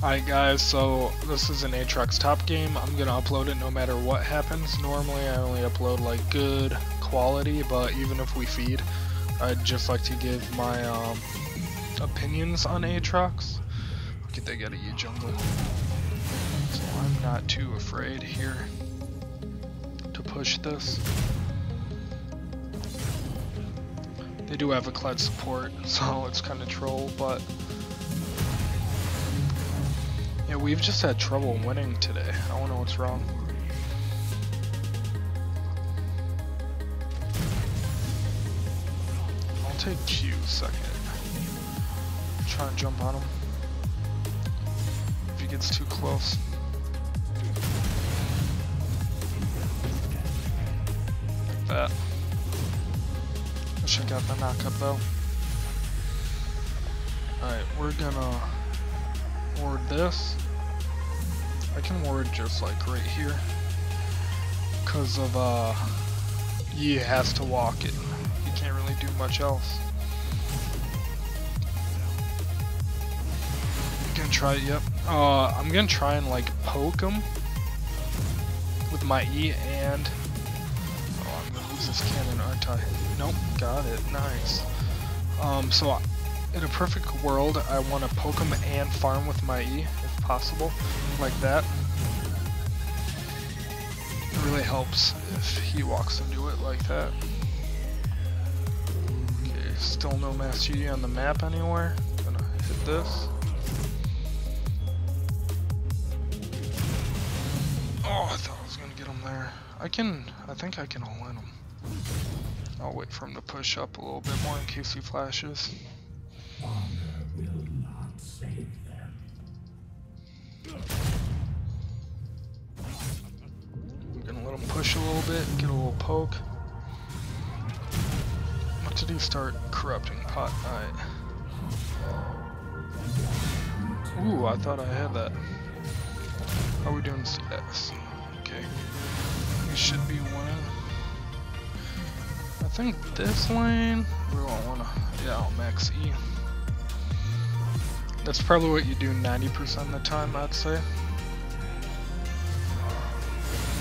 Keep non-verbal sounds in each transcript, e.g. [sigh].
Alright guys, so this is an Aatrox top game. I'm gonna upload it no matter what happens. Normally I only upload like good quality, but even if we feed, I'd just like to give my um, opinions on Aatrox. Look at they got a Yi jungle. So I'm not too afraid here to push this. They do have a Kled support, [laughs] so it's kind of troll, but yeah, we've just had trouble winning today. I don't know what's wrong. I'll take Q second. Try and jump on him. If he gets too close. Like that. I got the knockup though. Alright, we're gonna ward this. I can ward just like right here. Cause of uh he has to walk it. He can't really do much else. I'm gonna try yep. Uh I'm gonna try and like poke him with my E and Oh I'm gonna lose this cannon, aren't I? Nope, got it. Nice. Um so in a perfect world, I want to poke him and farm with my E, if possible, like that. It really helps if he walks into it like that. Okay, still no Master Yi on the map anywhere. Gonna hit this. Oh, I thought I was gonna get him there. I can, I think I can all in him. I'll wait for him to push up a little bit more in case he flashes. Honor will them. Gonna let him push a little bit, get a little poke. What did he start corrupting pot night? Ooh, I thought I had that. How are we doing CS? Okay. We should be winning. I think this lane, we won't wanna, yeah, I'll max E. That's probably what you do 90% of the time, I'd say.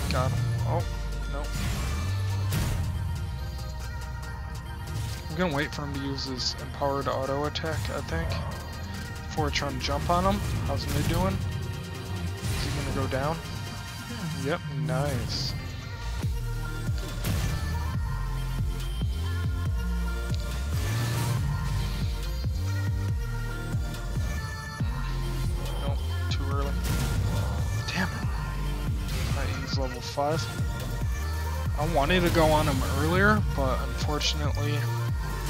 Got him. Oh, no. I'm gonna wait for him to use his empowered auto attack, I think. Before I try and jump on him. How's mid doing? Is he gonna go down? Yep, nice. He's 5. I wanted to go on him earlier, but unfortunately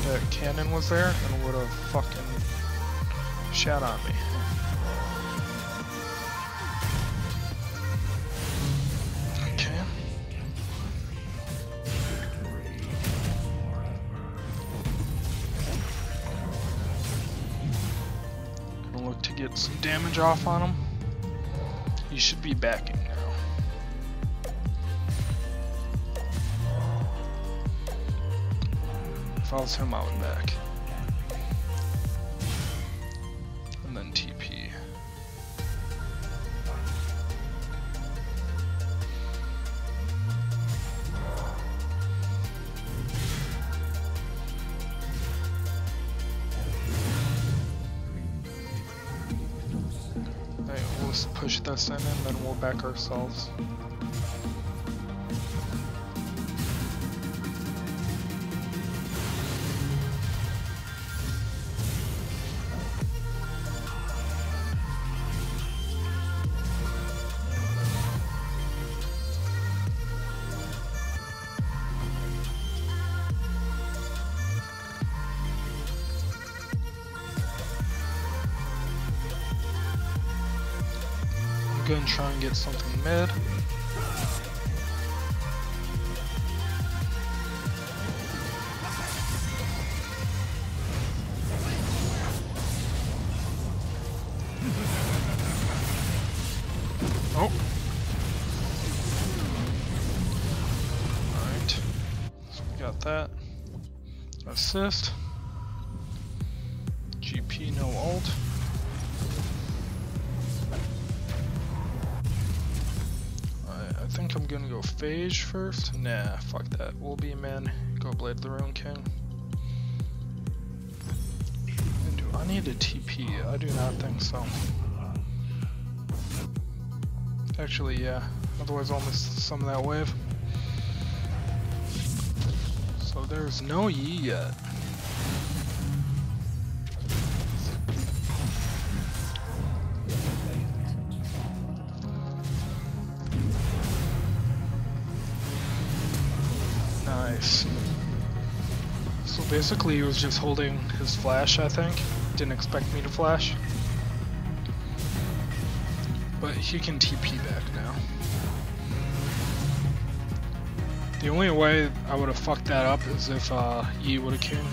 the cannon was there and would have fucking shot on me. Get some damage off on him. He should be backing now. Was him, I would back. And then TP. Alright, we'll push this in and then we'll back ourselves. I'm gonna try and get something mid. Oh. Alright. Got that. Assist. Phage first. Nah, fuck that. We'll be man. Go Blade the Ruined King. And do I need a TP? I do not think so. Actually, yeah. Otherwise, I'll miss some of that wave. So there's no Yi yet. Basically he was just holding his flash, I think. Didn't expect me to flash. But he can TP back now. The only way I would have fucked that up is if uh, Yi would have came.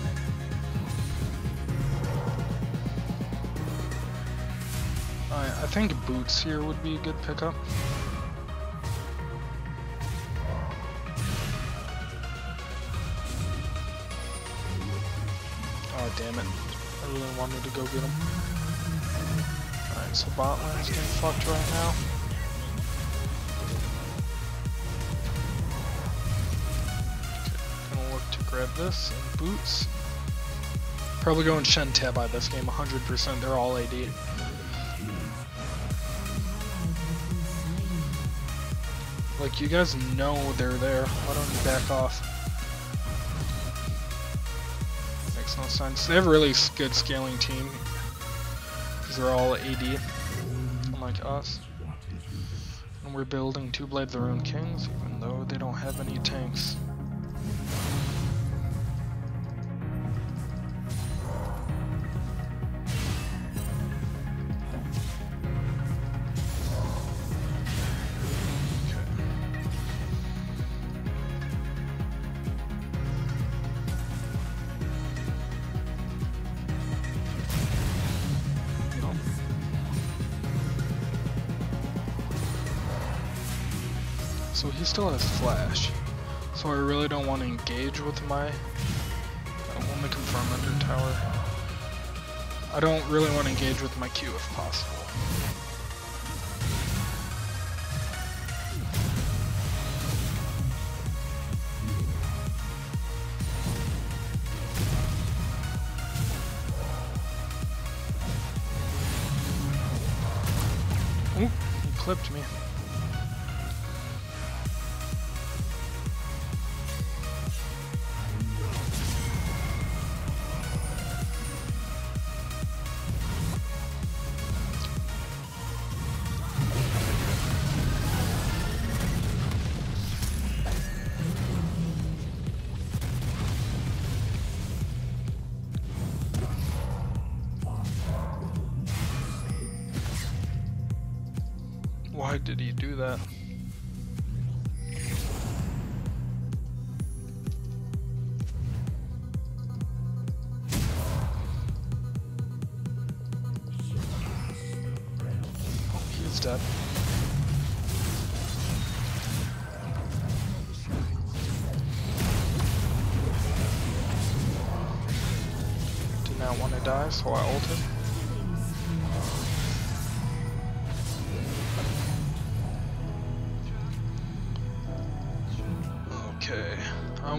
I, I think Boots here would be a good pickup. Oh damn it. I really wanted to go get him. Alright, so bot lane's getting fucked right now. Gonna look to grab this and boots. Probably going Shen Tabi this game 100%, they're all AD. Like, you guys know they're there. Why don't you back off? Sense. They have a really good scaling team. Because they're all AD, unlike us. And we're building two Blade the Ruined Kings, even though they don't have any tanks. So he still has flash. So I really don't want to engage with my. I want confirm under tower. I don't really want to engage with my Q if possible. Why did he do that? Oh, he's dead. Did not want to die, so I ulted.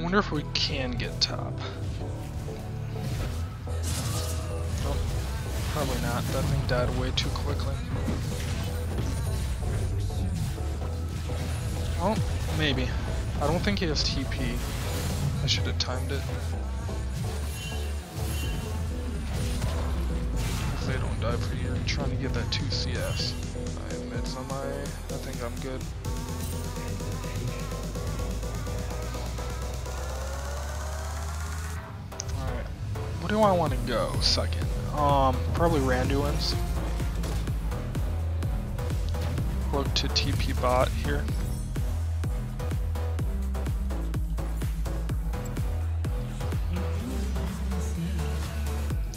Wonder if we can get top. Probably not. That thing died way too quickly. Oh, maybe. I don't think he has TP. I should have timed it. If they don't die for you, I'm trying to get that 2 CS. I mids on my... I think I'm good. What do I want to go second? Um, probably Randuin's. Look to TP bot here.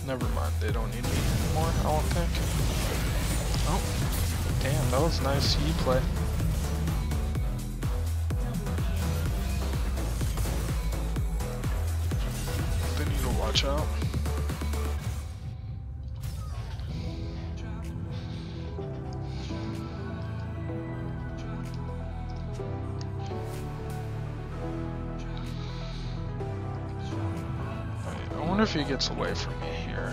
Never mind, they don't need me anymore, I don't think. Oh, damn, that was nice E play. They need to watch out. Gets away from me here.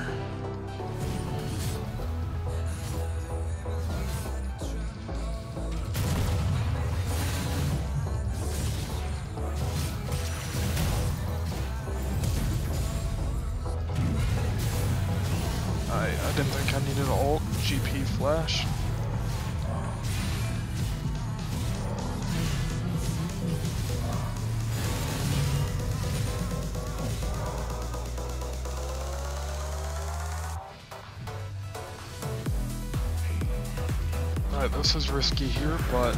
Hmm. I, I didn't think I needed ult GP flash. Is risky here, but...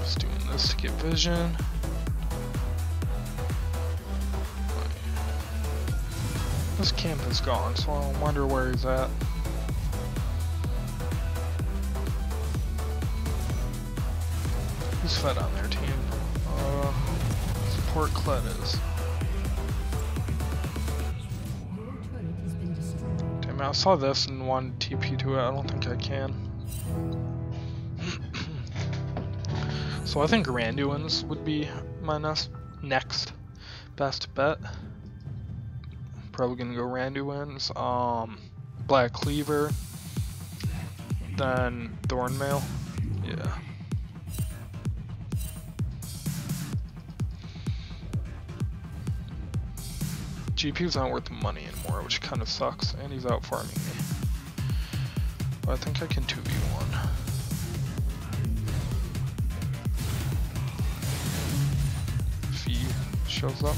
Just doing this to get vision. This camp is gone, so I wonder where he's at. Who's fed on their team? Uh, support Klettes. Damn, saw this and one TP to it. I don't think I can. [clears throat] so I think Randuin's would be my next next best bet. Probably gonna go Randuin's, um, Black Cleaver, then Thornmail. Yeah. GPU's not worth the money anymore, which kind of sucks, and he's out farming me. But I think I can 2v1. If he shows up.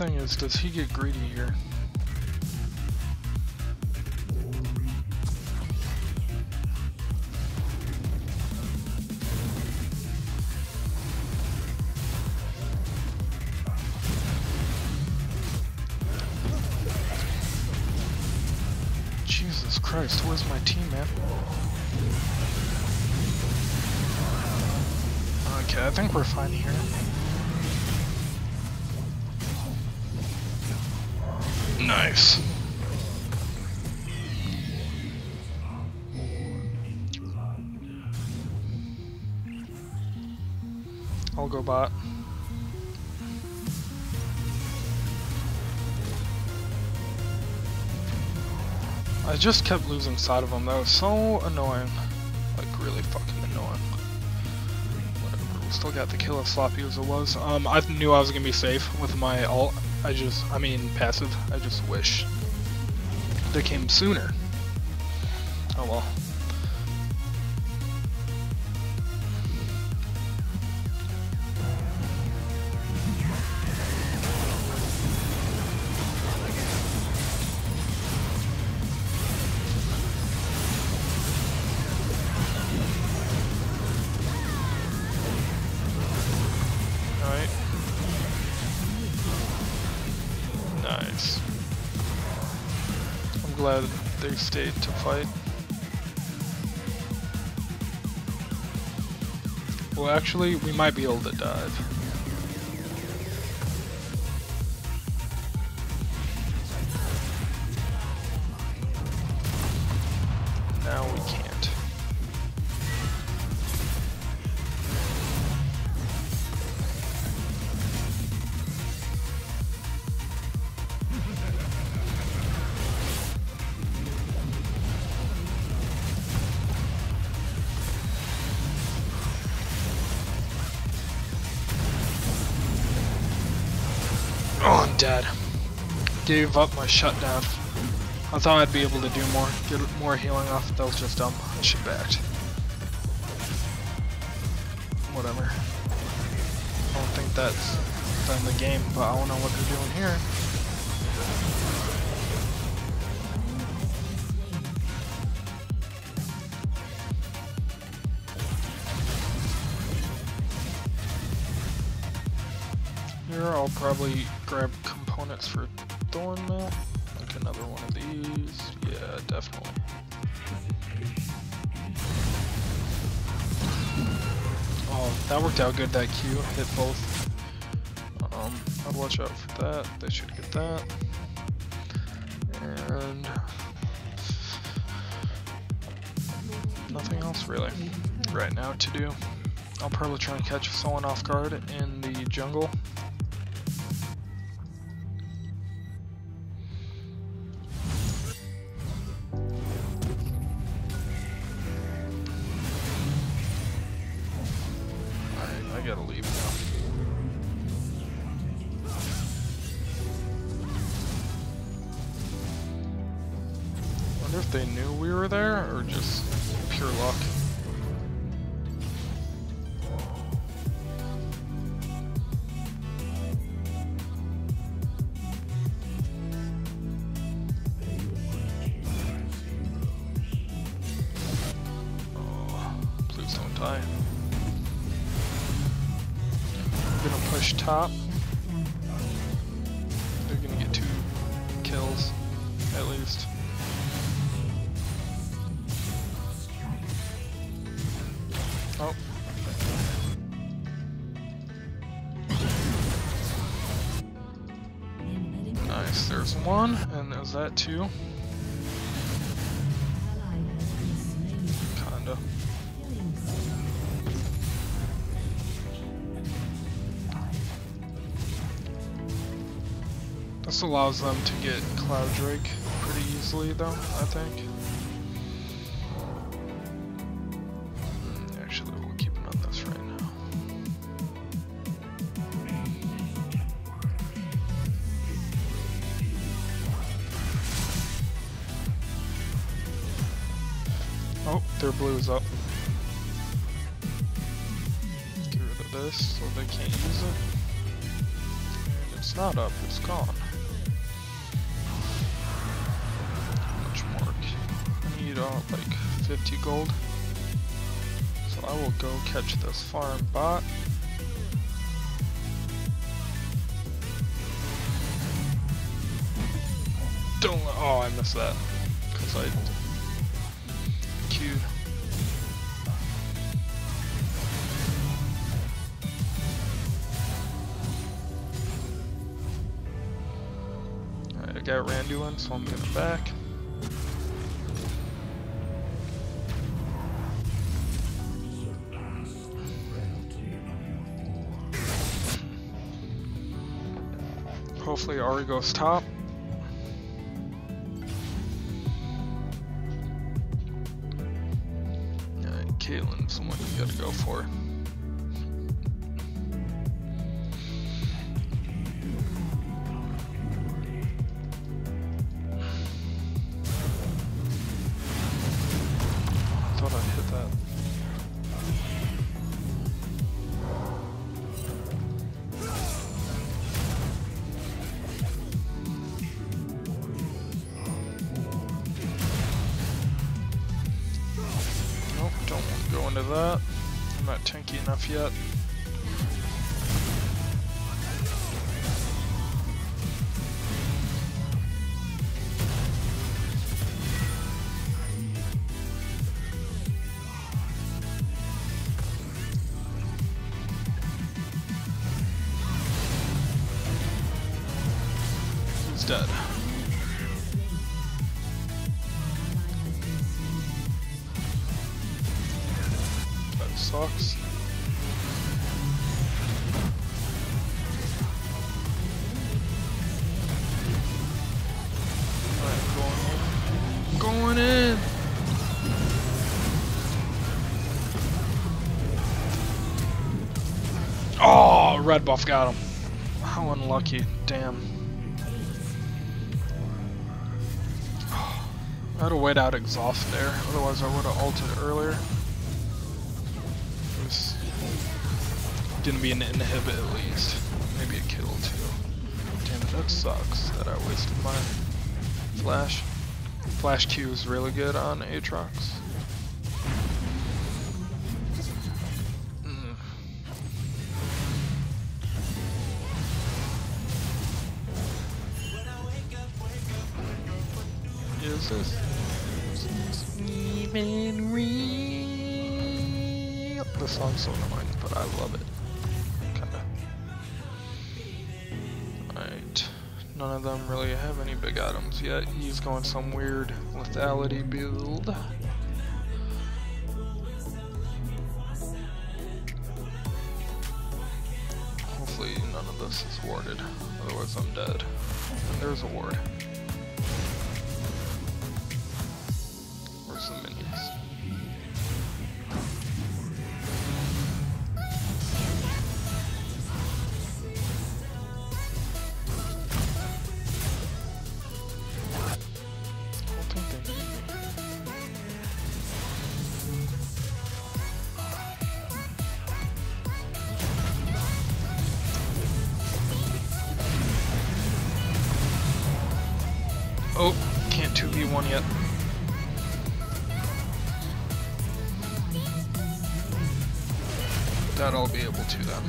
Thing is, does he get greedy here? Jesus Christ, where's my team? Okay, I think we're fine here. Nice. I'll go bot. I just kept losing sight of him. That was so annoying. Like, really fucking annoying. Whatever. Still got the kill as sloppy as it was. Um, I knew I was gonna be safe with my ult. I just, I mean, passive. I just wish they came sooner. Oh well. Stayed to fight. Well, actually, we might be able to dive. Gave up my shutdown. I thought I'd be able to do more, get more healing off. That was just dumb. I should backed. Whatever. I don't think that's done the game, but I don't know what they're doing here. Here, I'll probably grab components for Thornmail. like another one of these. Yeah, definitely. Oh, that worked out good, that Q. Hit both. Um, I'd watch out for that. They should get that. And... Nothing else, really, right now to do. I'll probably try and catch someone off guard in the jungle. They knew we were there or just pure luck. Nice, there's one, and there's that too. Kinda. This allows them to get Cloud Drake pretty easily though, I think. Their blue is up. Get rid of this so they can't use it. And it's not up, it's gone. Much more? I need uh, like 50 gold. So I will go catch this farm bot. Don't. Oh, I missed that. Because I queued. Got Randuin, so I'm gonna back. Hopefully Ahri goes top. Alright, the one you gotta go for. Enough yet. He's dead. That sucks. Red buff got him. How unlucky. Damn. [sighs] I had to wait out exhaust there, otherwise I would have ulted earlier. It was gonna be an inhibit at least. Maybe a kill too. Damn it, that sucks that I wasted my flash. Flash Q is really good on Aatrox. Is this? Is even real? The song's so annoying, but I love it. Alright. None of them really have any big items yet. He's going some weird lethality build. Hopefully none of this is warded, otherwise I'm dead. And there's a ward. 2v1 yet. That I'll be able to then.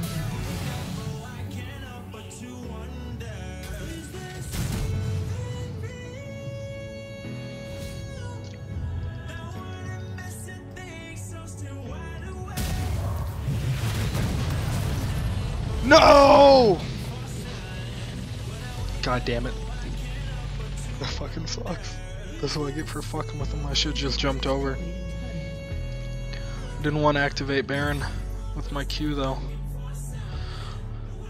No! God damn it. I get for fucking with him. I should just jumped over. Didn't want to activate Baron with my Q though.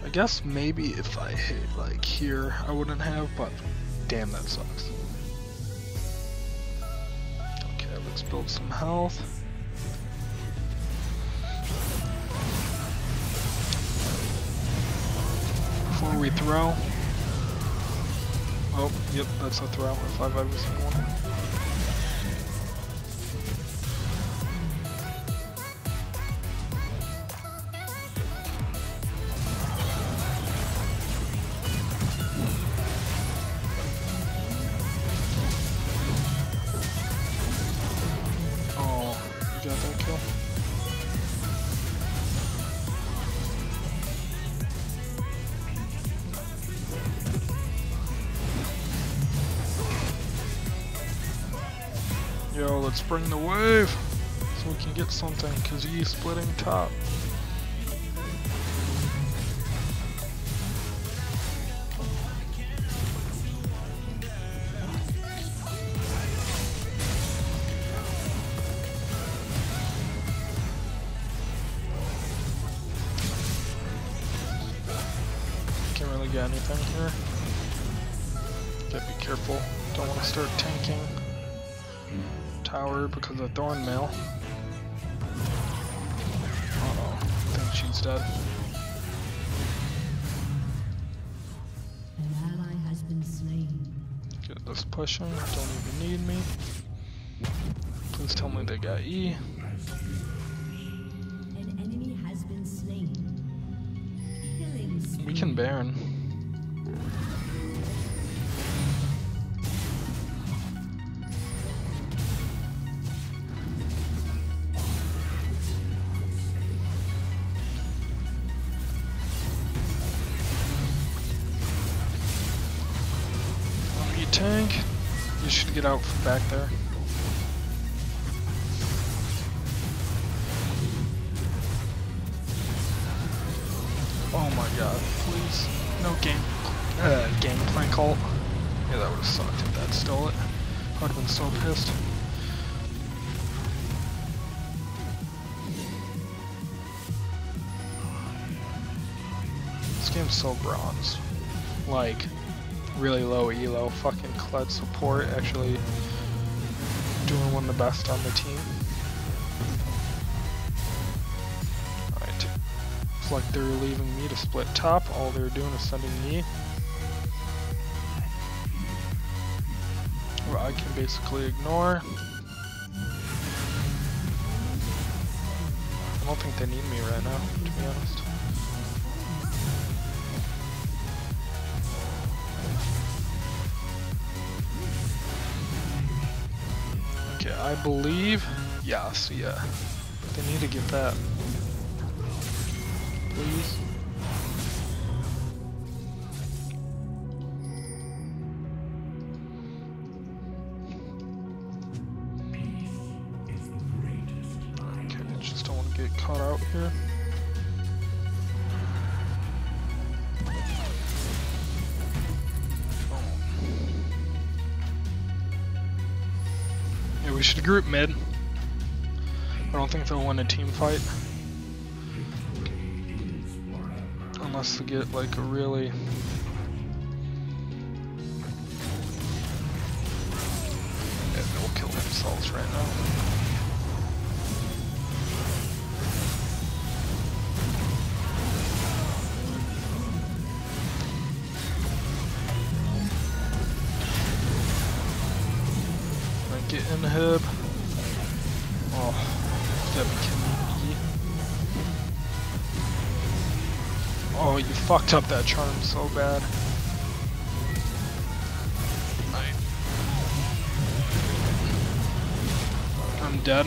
I guess maybe if I hit like here, I wouldn't have, but damn, that sucks. Okay, let's build some health. Before we throw. Oh, yep, that's a throw if I've ever seen one. Bring the wave so we can get something, cause he's splitting top. Tower because of thorn mail. Uh oh, I think she's dead. An ally has been slain. Get this pushing, don't even need me. Please tell me they got E. An enemy has been slain. We can Baron. Get out back there. Oh my god, please. No game uh gangplank ult. Yeah, that would have sucked if that stole it. I would have been so pissed. This game's so bronze. Like, really low elo. Fucking Kled support actually doing one of the best on the team. Alright. It's like they're leaving me to split top. All they're doing is sending me. Where I can basically ignore. I don't think they need me right now, to be honest. I believe. Yes, yeah. They need to get that. Please. Okay, just don't want to get caught out here. We should group mid. I don't think they'll win a team fight. Unless they get like a really Yeah, they'll kill themselves right now. Fucked up that charm so bad. I'm dead.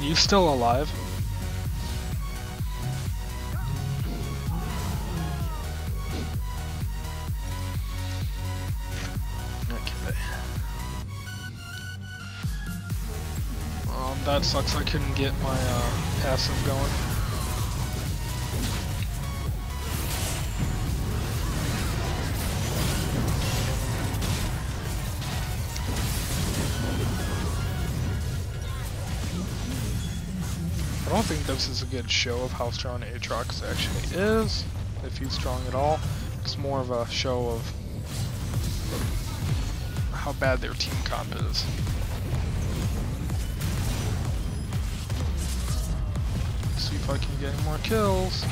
You still alive? Okay. Um, that sucks. I couldn't get my uh, going. I don't think this is a good show of how strong Aatrox actually is, if he's strong at all. It's more of a show of how bad their team comp is. I can get more kills.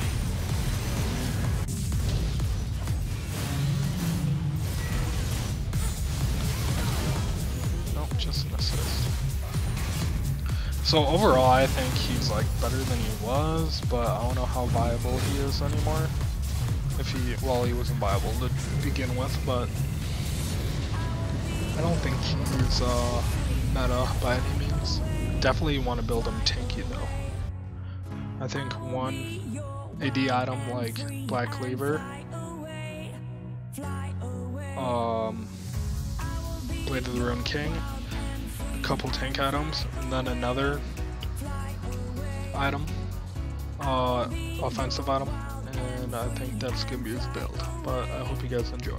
Nope, just an assist. So overall, I think he's like better than he was, but I don't know how viable he is anymore. If he, well, he wasn't viable to begin with, but I don't think he's uh, meta by any means. Definitely want to build him tanky. I think one AD item like Black Cleaver, um, Blade of the Ruined King, a couple tank items, and then another item, uh, offensive item, and I think that's gonna be his build. But I hope you guys enjoy.